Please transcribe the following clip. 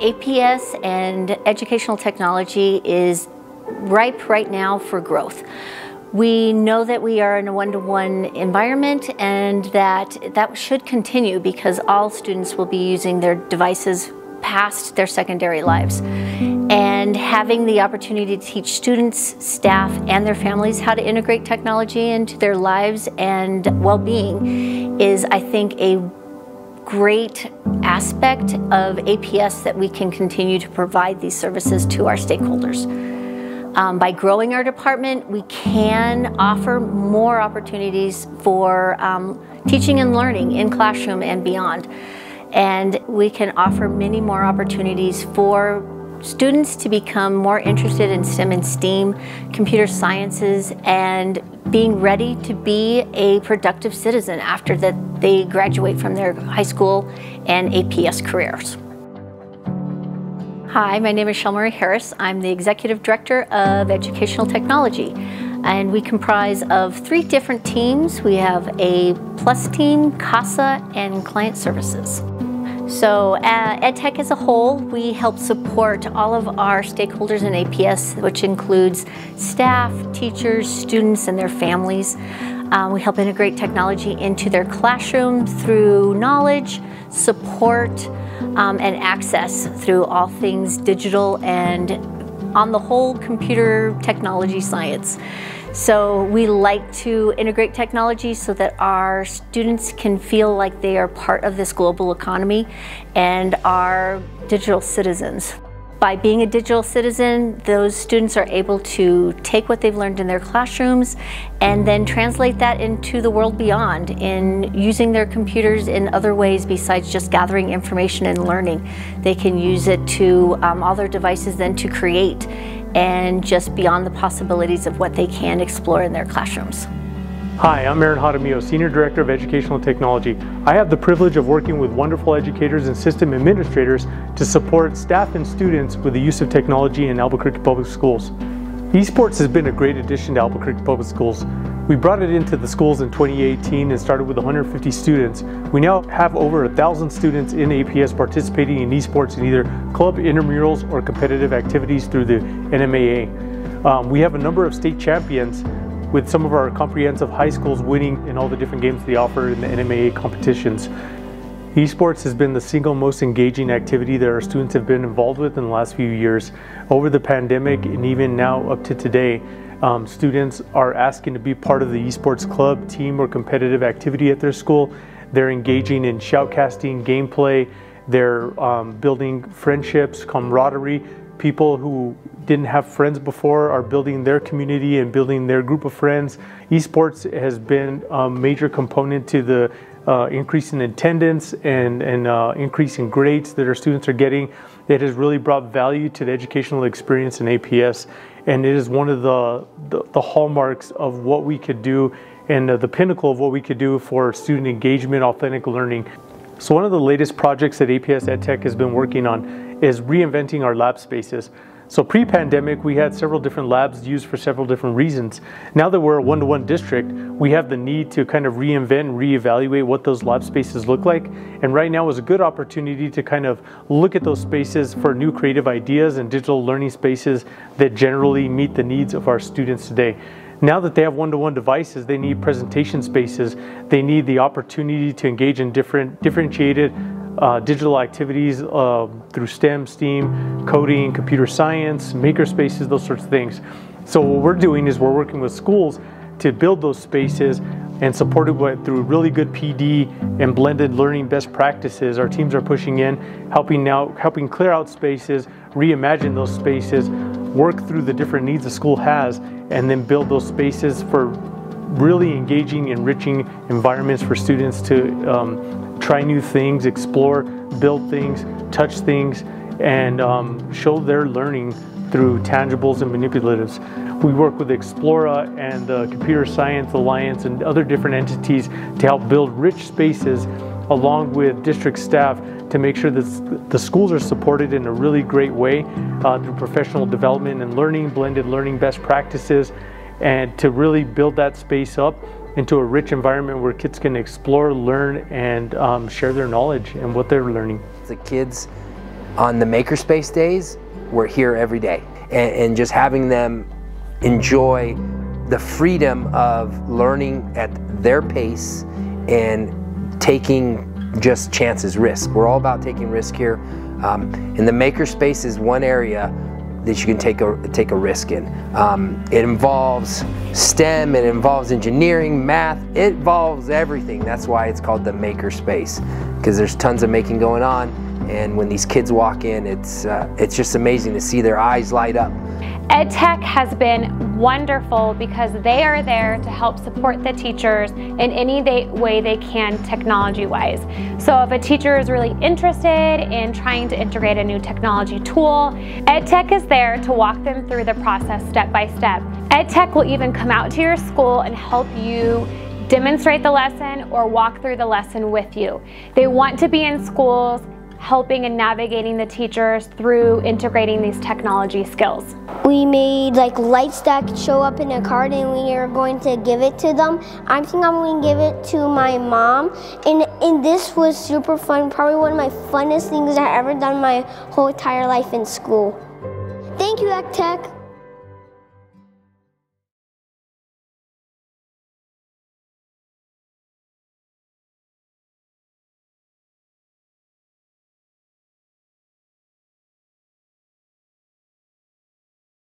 APS and educational technology is ripe right now for growth. We know that we are in a one-to-one environment and that that should continue because all students will be using their devices past their secondary lives. And having the opportunity to teach students, staff, and their families how to integrate technology into their lives and well-being is, I think, a great aspect of APS that we can continue to provide these services to our stakeholders. Um, by growing our department, we can offer more opportunities for um, teaching and learning in classroom and beyond. And we can offer many more opportunities for students to become more interested in STEM and STEAM, computer sciences, and being ready to be a productive citizen after that they graduate from their high school and APS careers. Hi, my name is Shelmarie Harris. I'm the Executive Director of Educational Technology and we comprise of three different teams. We have a Plus team, CASA, and Client Services. So uh, EdTech as a whole, we help support all of our stakeholders in APS, which includes staff, teachers, students, and their families. Um, we help integrate technology into their classroom through knowledge, support, um, and access through all things digital and on the whole computer technology science. So we like to integrate technology so that our students can feel like they are part of this global economy and are digital citizens. By being a digital citizen, those students are able to take what they've learned in their classrooms and then translate that into the world beyond in using their computers in other ways besides just gathering information and learning. They can use it to um, all their devices then to create and just beyond the possibilities of what they can explore in their classrooms. Hi, I'm Aaron Jaramillo, Senior Director of Educational Technology. I have the privilege of working with wonderful educators and system administrators to support staff and students with the use of technology in Albuquerque Public Schools. Esports has been a great addition to Albuquerque Public Schools. We brought it into the schools in 2018 and started with 150 students. We now have over 1,000 students in APS participating in esports in either club intramurals or competitive activities through the NMAA. Um, we have a number of state champions with some of our comprehensive high schools winning in all the different games they offer in the NMAA competitions. Esports has been the single most engaging activity that our students have been involved with in the last few years. Over the pandemic and even now up to today, um, students are asking to be part of the esports club, team, or competitive activity at their school. They're engaging in shoutcasting, gameplay, they're um, building friendships, camaraderie. People who didn't have friends before are building their community and building their group of friends. Esports has been a major component to the uh, increase in attendance and, and uh, increase in grades that our students are getting. It has really brought value to the educational experience in APS, and it is one of the, the, the hallmarks of what we could do and uh, the pinnacle of what we could do for student engagement, authentic learning. So one of the latest projects that APS EdTech has been working on is reinventing our lab spaces. So pre-pandemic, we had several different labs used for several different reasons. Now that we're a one-to-one district, we have the need to kind of reinvent reevaluate what those lab spaces look like. And right now is a good opportunity to kind of look at those spaces for new creative ideas and digital learning spaces that generally meet the needs of our students today. Now that they have one-to-one devices, they need presentation spaces. They need the opportunity to engage in different differentiated uh, digital activities uh, through STEM, STEAM, coding, computer science, maker spaces, those sorts of things. So what we're doing is we're working with schools to build those spaces and supported through really good PD and blended learning best practices. Our teams are pushing in, helping now, helping clear out spaces, reimagine those spaces, work through the different needs the school has, and then build those spaces for really engaging, enriching environments for students to um, try new things, explore, build things, touch things, and um, show their learning through tangibles and manipulatives. We work with Explora and the Computer Science Alliance and other different entities to help build rich spaces along with district staff to make sure that the schools are supported in a really great way uh, through professional development and learning, blended learning best practices, and to really build that space up into a rich environment where kids can explore, learn, and um, share their knowledge and what they're learning. The kids on the Makerspace days, we're here every day. And, and just having them enjoy the freedom of learning at their pace and taking just chances, risk. We're all about taking risk here. Um, and the makerspace is one area that you can take a take a risk in. Um, it involves STEM, it involves engineering, math, it involves everything. That's why it's called the makerspace because there's tons of making going on. And when these kids walk in, it's uh, it's just amazing to see their eyes light up. EdTech has been wonderful because they are there to help support the teachers in any way they can technology-wise. So if a teacher is really interested in trying to integrate a new technology tool, EdTech is there to walk them through the process step by step. EdTech will even come out to your school and help you demonstrate the lesson or walk through the lesson with you. They want to be in schools helping and navigating the teachers through integrating these technology skills. We made like lights that show up in a card and we are going to give it to them. I'm thinking I'm going to give it to my mom and, and this was super fun, probably one of my funnest things I've ever done my whole entire life in school. Thank you, EdTech.